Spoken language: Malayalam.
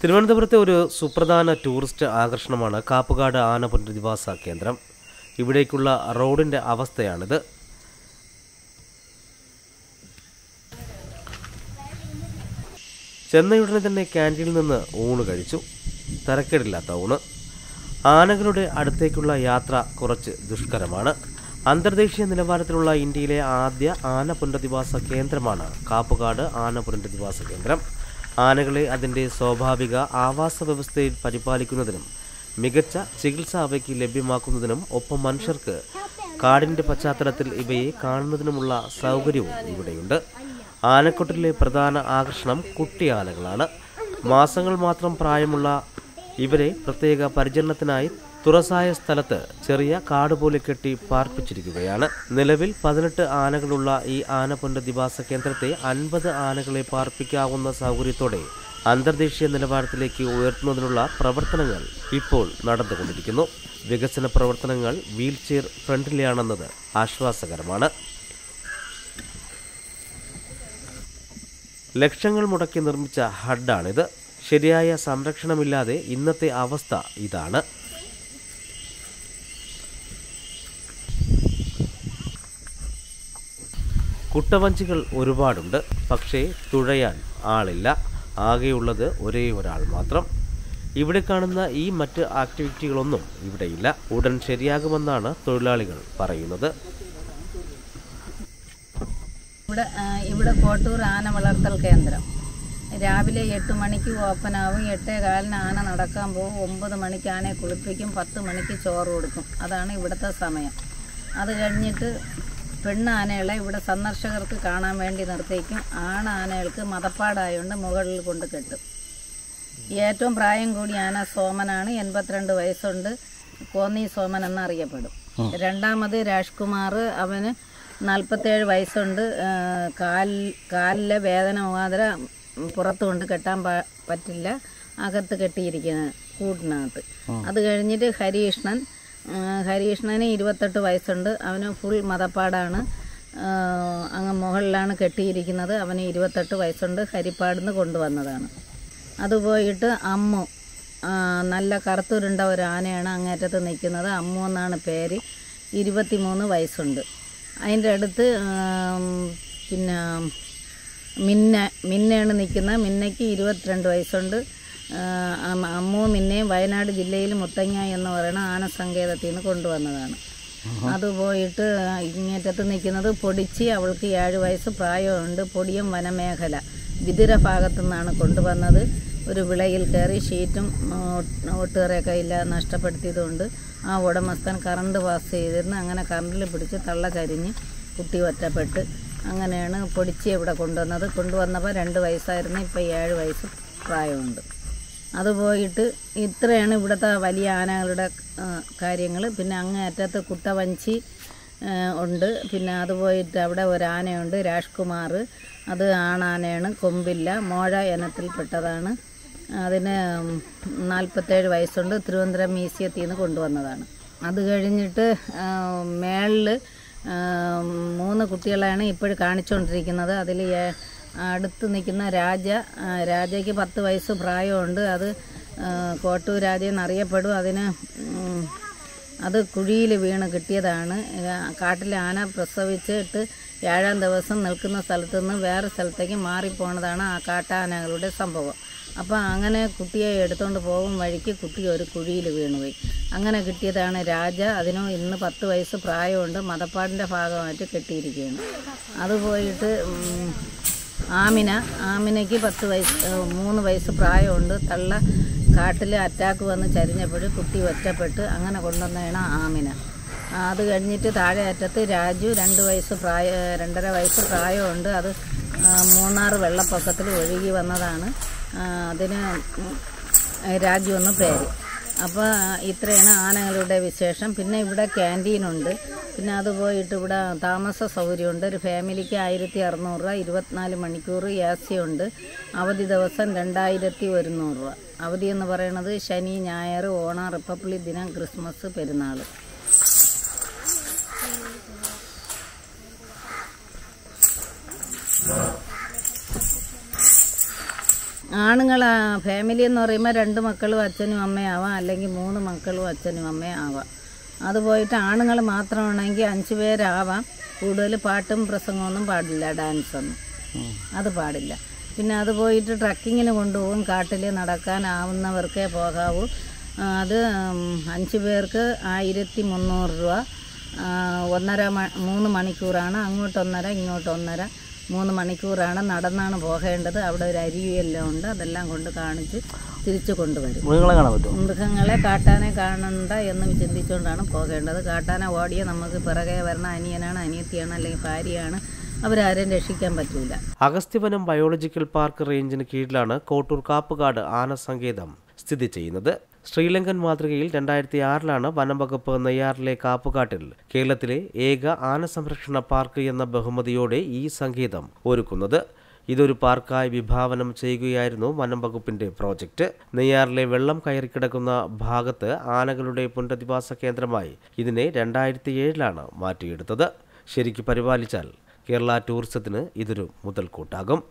തിരുവനന്തപുരത്തെ ഒരു സുപ്രധാന ടൂറിസ്റ്റ് ആകർഷണമാണ് കാപ്പുകാട് ആന പുനരധിവാസ കേന്ദ്രം. ഇവിടേക്കുള്ള റോഡിന്റെ അവസ്ഥയാണിത്. ചെന്നൈയുടനെ തന്നെ ക്യാന്റീനിൽ നിന്ന് ഊണ് കഴിച്ചു. തരക്കേടില്ലാത്ത ഊണ്. ആനകളുടെ അടുത്തേക്കുള്ള യാത്ര കുറച്ച് ദുഷ്കരമാണ്. അന്തർദേശീയ നിലവാരത്തിലുള്ള ഇന്ത്യയിലെ ആദ്യ ആന പുനരധിവാസ കേന്ദ്രമാണ് കാപ്പുകാട് ആന പുനരധിവാസ കേന്ദ്രം. ആനകളെ അതിന്റെ സ്വാഭാവിക ആവാസ വ്യവസ്ഥയിൽ പരിപാലിക്കുന്നതിനും മികച്ച ചികിത്സ അവയ്ക്ക് ലഭ്യമാക്കുന്നതിനും ഒപ്പം മനുഷ്യർക്ക് കാടിന്റെ പശ്ചാത്തലത്തിൽ ഇവയെ കാണുന്നതിനുമുള്ള സൗകര്യവും ഇവിടെയുണ്ട്. ആനക്കൊട്ടിലെ പ്രധാന ആകർഷണം കുട്ടി ആനകളാണ് മാസങ്ങൾ മാത്രം പ്രായമുള്ള ഇവരെ പ്രത്യേക പരിചരണത്തിനായി തുറസായ സ്ഥലത്ത് ചെറിയ കാട് പോലെ കെട്ടി പാർപ്പിച്ചിരിക്കുകയാണ്. നിലവിൽ പതിനെട്ട് ആനകളുള്ള ഈ ആന ദിവാസ കേന്ദ്രത്തെ അൻപത് ആനകളെ പാർപ്പിക്കാവുന്ന സൗകര്യത്തോടെ അന്തർദേശീയ നിലവാരത്തിലേക്ക് ഉയർത്തുന്നതിനുള്ള പ്രവർത്തനങ്ങൾ ഇപ്പോൾ നടന്നുകൊണ്ടിരിക്കുന്നു. വികസന പ്രവർത്തനങ്ങൾ വീൽചെയർ ഫ്രണ്ടിലാണെന്നത് ആശ്വാസകരമാണ്. ലക്ഷങ്ങൾ മുടക്കി നിർമ്മിച്ച ഹഡാണിത്. ശരിയായ സംരക്ഷണമില്ലാതെ ഇന്നത്തെ അവസ്ഥ ഇതാണ്. കുട്ടവഞ്ചികൾ ഒരുപാടുണ്ട്. പക്ഷേ തുഴയാൻ ആളില്ല. ആകെയുള്ളത് ഒരേ ഒരാൾ മാത്രം. ഇവിടെ കാണുന്ന ഈ മറ്റ് ആക്ടിവിറ്റികളൊന്നും ഇവിടെയില്ല. ഉടൻ ശരിയാകുമെന്നാണ് തൊഴിലാളികൾ പറയുന്നത്. ഇവിടെ ഇവിടെ കോട്ടൂർ ആന വളർത്തൽ കേന്ദ്രം. രാവിലെ എട്ട് മണിക്ക് ഓപ്പൺ ആവും. എട്ടേ കാലിന് ആന നടക്കാൻ പോകും. ഒമ്പത് മണിക്ക് ആനയെ കുളിപ്പിക്കും. പത്ത് മണിക്ക് ചോറ് കൊടുക്കും. അതാണ് ഇവിടുത്തെ സമയം. അത് കഴിഞ്ഞിട്ട് പെണ്ണാനകളെ ഇവിടെ സന്ദർശകർക്ക് കാണാൻ വേണ്ടി നിർത്തിക്കും ആണാനകൾക്ക് മതപ്പാടായതുകൊണ്ട് മുകളിൽ കൊണ്ട് കെട്ടും. ഏറ്റവും പ്രായം കൂടി ആന സോമനാണ്. എൺപത്തിരണ്ട് വയസ്സുണ്ട്. കോന്നി സോമൻ എന്നറിയപ്പെടും. രണ്ടാമത് രാജ്കുമാർ. അവന് നാൽപ്പത്തേഴ് വയസ്സുണ്ട്. കാൽ കാലിലെ വേദന മുഖാന്തര പുറത്ത് കൊണ്ട് കെട്ടാൻ പറ്റില്ല. അകത്ത് കെട്ടിയിരിക്കുന്നത് കൂട്ടിനകത്ത് അത് കഴിഞ്ഞിട്ട് ഹരികൃഷ്ണൻ ആ, ഹരികൃഷ്ണന് ഇരുപത്തെട്ട് വയസ്സുണ്ട്. അവന് ഫുൾ മതപ്പാടാണ്. അങ്ങ് മുകളിലാണ് കെട്ടിയിരിക്കുന്നത്. അവന് ഇരുപത്തെട്ട് വയസ്സുണ്ട്. ഹരിപ്പാടിന്ന് കൊണ്ടുവന്നതാണ്. അതുപോയിട്ട് അമ്മു നല്ല കറുത്തുരുണ്ട ഒരു ആനയാണ് അങ്ങേറ്റത്ത് നിൽക്കുന്നത്. അമ്മു എന്നാണ് പേര്. ഇരുപത്തി മൂന്ന് വയസ്സുണ്ട്. അതിന്റെ അടുത്ത് പിന്നെ മിന്ന മിന്നയാണ് നിൽക്കുന്നത്. മിന്നയ്ക്ക് ഇരുപത്തിരണ്ട് വയസ്സുണ്ട്. അമ്മ- അമ്മു വയനാട് ജില്ലയിൽ മുത്തങ്ങ എന്ന് പറയുന്ന ആനസങ്കേതത്തിൽ നിന്ന് കൊണ്ടുവന്നതാണ്. അത് പോയിട്ട് ഇങ്ങേറ്റത്ത് നിൽക്കുന്നത് പൊടിച്ച് അവൾക്ക് ഏഴ് വയസ്സ് പ്രായമുണ്ട്. പൊടിയം വനമേഖല വിതുര ഭാഗത്തു നിന്നാണ് കൊണ്ടുവന്നത്. ഒരു വിളയിൽ കയറി ഷീറ്റും ഒട്ടുകറയൊക്കെ ഇല്ല നഷ്ടപ്പെടുത്തിയതുകൊണ്ട് ആ ഉടമസ്ഥൻ കറണ്ട് പാസ് ചെയ്തിരുന്നു. അങ്ങനെ കറണ്ടിൽ പിടിച്ച് തള്ള കരിഞ്ഞ് കുട്ടി ഒറ്റപ്പെട്ട് അങ്ങനെയാണ് പൊടിച്ച് ഇവിടെ കൊണ്ടുവന്നത്. കൊണ്ടുവന്നപ്പോൾ രണ്ട് വയസ്സായിരുന്നു. ഇപ്പോൾ ഏഴ് വയസ്സ് പ്രായമുണ്ട്. അത് പോയിട്ട് ഇത്രയാണ് ഇവിടുത്തെ വലിയ ആനകളുടെ കാര്യങ്ങൾ പിന്നെ അങ്ങേ അറ്റത്ത് കുട്ടവഞ്ചി ഉണ്ട്. പിന്നെ അത് പോയിട്ട് അവിടെ ഒരു ആനയുണ്ട് രാജ്കുമാർ അത് ആണാനയാണ് കൊമ്പില്ല മോഴ ഇനത്തിൽപ്പെട്ടതാണ്. അതിന് നാൽപ്പത്തേഴ് വയസ്സുണ്ട് തിരുവനന്തപുരം മ്യൂസിയത്തിൽ നിന്ന് കൊണ്ടുവന്നതാണ്. അത് കഴിഞ്ഞിട്ട് മേളിൽ മൂന്ന് കുട്ടികളാണ് ഇപ്പോഴും കാണിച്ചുകൊണ്ടിരിക്കുന്നത് അതിൽ അടുത്ത് നിൽക്കുന്ന രാജ രാജയ്ക്ക് പത്ത് വയസ്സ് പ്രായമുണ്ട്. അത് കോട്ടൂർ രാജ എന്നറിയപ്പെടും. അതിന് അത് കുഴിയിൽ വീണ് കിട്ടിയതാണ്. കാട്ടിൽ ആന പ്രസവിച്ചിട്ട് ഏഴാം ദിവസം നിൽക്കുന്ന സ്ഥലത്തു നിന്ന് വേറെ സ്ഥലത്തേക്ക് മാറിപ്പോണതാണ് ആ കാട്ടാനകളുടെ സംഭവം. അപ്പോൾ അങ്ങനെ കുട്ടിയെ എടുത്തുകൊണ്ട് പോകും വഴിക്ക് കുട്ടി ഒരു കുഴിയിൽ വീണുപോയി അങ്ങനെ കിട്ടിയതാണ് രാജ. അതിന് ഇന്ന് പത്ത് വയസ്സ് പ്രായമുണ്ട്. മതപ്പാടിന്റെ ഭാഗമായിട്ട് കെട്ടിയിരിക്കുകയാണ്. അത് പോയിട്ട് ആമിന ആമിനയ്ക്ക് പത്ത് വയസ്സ് മൂന്ന് വയസ്സ് പ്രായമുണ്ട്. തള്ള കാട്ടിൽ അറ്റാക്ക് വന്ന് ചരിഞ്ഞപ്പോൾ കുട്ടി ഒറ്റപ്പെട്ട് അങ്ങനെ കൊണ്ടുവന്നതാണ് ആമിന. അത് കഴിഞ്ഞിട്ട് താഴെ അറ്റത്ത് രാജു രണ്ട് വയസ്സ് പ്രായ രണ്ടര വയസ്സ് പ്രായമുണ്ട്. അത് മൂന്നാർ വെള്ളപ്പൊക്കത്തിൽ ഒഴുകി വന്നതാണ്. അതിന് രാജു എന്ന് പേര്. അപ്പോൾ ഇത്രയാണ് ആനകളുടെ വിശേഷം. പിന്നെ ഇവിടെ ക്യാന്റീനുണ്ട് പിന്നെ അത് പോയിട്ട് ഇവിടെ താമസ സൗകര്യമുണ്ട്. ഒരു ഫാമിലിക്ക് ആയിരത്തി അറുന്നൂറ് രൂപ ഇരുപത്തിനാല് മണിക്കൂർ എ സി ഉണ്ട് അവധി ദിവസം രണ്ടായിരത്തി ഒരുന്നൂറ് രൂപ. അവധി എന്ന് പറയുന്നത് ശനി ഞായർ ഓണം റിപ്പബ്ലിക് ദിനം ക്രിസ്മസ് പെരുന്നാൾ ആണുങ്ങൾ ഫാമിലി എന്ന് പറയുമ്പോൾ രണ്ട് മക്കളും അച്ഛനും അമ്മയും ആവാം അല്ലെങ്കിൽ മൂന്ന് മക്കളും അച്ഛനും അമ്മയും ആവാം. അത് പോയിട്ട് ആണുങ്ങൾ മാത്രമാണെങ്കിൽ അഞ്ച് പേരാവാം. കൂടുതൽ പാട്ടും പ്രസംഗമൊന്നും പാടില്ല ഡാൻസൊന്നും അത് പാടില്ല. പിന്നെ അത് പോയിട്ട് ട്രക്കിങ്ങിന് കൊണ്ടുപോകും കാട്ടിൽ നടക്കാനാവുന്നവർക്കേ പോകാവൂ. അത് അഞ്ച് പേർക്ക് ആയിരത്തി മുന്നൂറ് രൂപ. ഒന്നര മൂന്ന് മണിക്കൂറാണ്. അങ്ങോട്ടൊന്നര ഇങ്ങോട്ടൊന്നര മൂന്ന് മണിക്കൂറാണ് നടന്നാണ് പോകേണ്ടത്. അവിടെ ഒരു അരുവിയെല്ലാം ഉണ്ട്. അതെല്ലാം കൊണ്ട് കാണിച്ച് തിരിച്ചു കൊണ്ടുവരും. മൃഗങ്ങളെ കാണാൻ പറ്റും മൃഗങ്ങളെ കാട്ടാനെ കാണണ്ട എന്ന് ചിന്തിച്ചുകൊണ്ടാണ് പോകേണ്ടത്. കാട്ടാന ഓടിയ നമുക്ക് പിറകെ വരണ അനിയനാണ് അനിയത്തിയാണ് അല്ലെങ്കിൽ ഭാര്യയാണ്. അവരാരെയും രക്ഷിക്കാൻ പറ്റൂല. അഗസ്ത്യവനം ബയോളജിക്കൽ പാർക്ക് റേഞ്ചിന് കീഴിലാണ് കോട്ടൂർ കാപ്പുകാട് ആന സങ്കേതം സ്ഥിതി ചെയ്യുന്നത്. ശ്രീലങ്കൻ മാതൃകയിൽ രണ്ടായിരത്തി ആറിലാണ് വനം വകുപ്പ് നെയ്യാറിലെ കാപ്പുകാട്ടിൽ കേരളത്തിലെ ഏക ആന സംരക്ഷണ പാർക്ക് എന്ന ബഹുമതിയോടെ ഈ സംഗീതം ഒരുക്കുന്നത്. ഇതൊരു പാർക്കായി വിഭാവനം ചെയ്യുകയായിരുന്നു വനം വകുപ്പിന്റെ പ്രോജക്റ്റ് നെയ്യാറിലെ വെള്ളം കയറിക്കിടക്കുന്ന ഭാഗത്ത് ആനകളുടെ പുനരധിവാസ കേന്ദ്രമായി ഇതിനെ രണ്ടായിരത്തി ഏഴിലാണ് മാറ്റിയെടുത്തത്. ശരിക്ക് പരിപാലിച്ചാൽ കേരള ടൂറിസത്തിന് ഇതൊരു മുതൽക്കൂട്ടാകും.